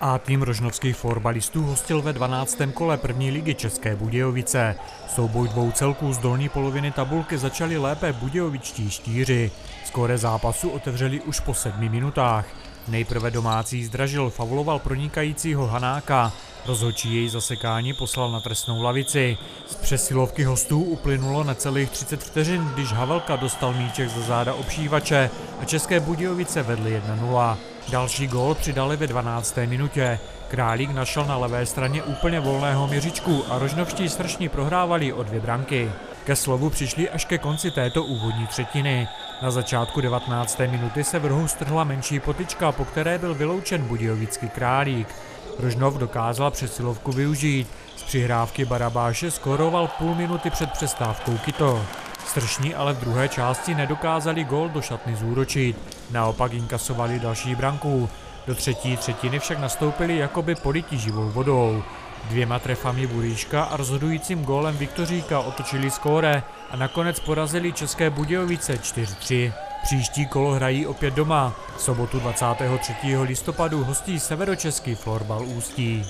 A tým rožnovských fotbalistů hostil ve 12. kole první ligy České Budějovice. Souboj dvou celků z dolní poloviny tabulky začali lépe budějovičtí štíři. Skóre zápasu otevřeli už po sedmi minutách. Nejprve domácí zdražil, fauloval pronikajícího Hanáka. Rozhodčí jej zasekání poslal na trestnou lavici. Z přesilovky hostů uplynulo necelých 30 vteřin, když Havelka dostal míček za záda obšívače a České Budějovice vedly 1-0. Další gól přidali ve 12. minutě. Králík našel na levé straně úplně volného měřičku a rožnovští sršní prohrávali o dvě branky. Ke slovu přišli až ke konci této úvodní třetiny. Na začátku 19. minuty se v rohu strhla menší potička, po které byl vyloučen budějovický králík. Rožnov dokázal přesilovku využít. Z přihrávky Barabáše skoroval půl minuty před přestávkou Kito. Stršní ale v druhé části nedokázali gol do šatny zúročit. Naopak inkasovali další branku. Do třetí třetiny však nastoupili jakoby politi živou vodou. Dvěma trefami Buríška a rozhodujícím gólem Viktoříka otočili skóre a nakonec porazili České Budějovice 4-3. Příští kolo hrají opět doma. V sobotu 23. listopadu hostí severočeský florbal Ústí.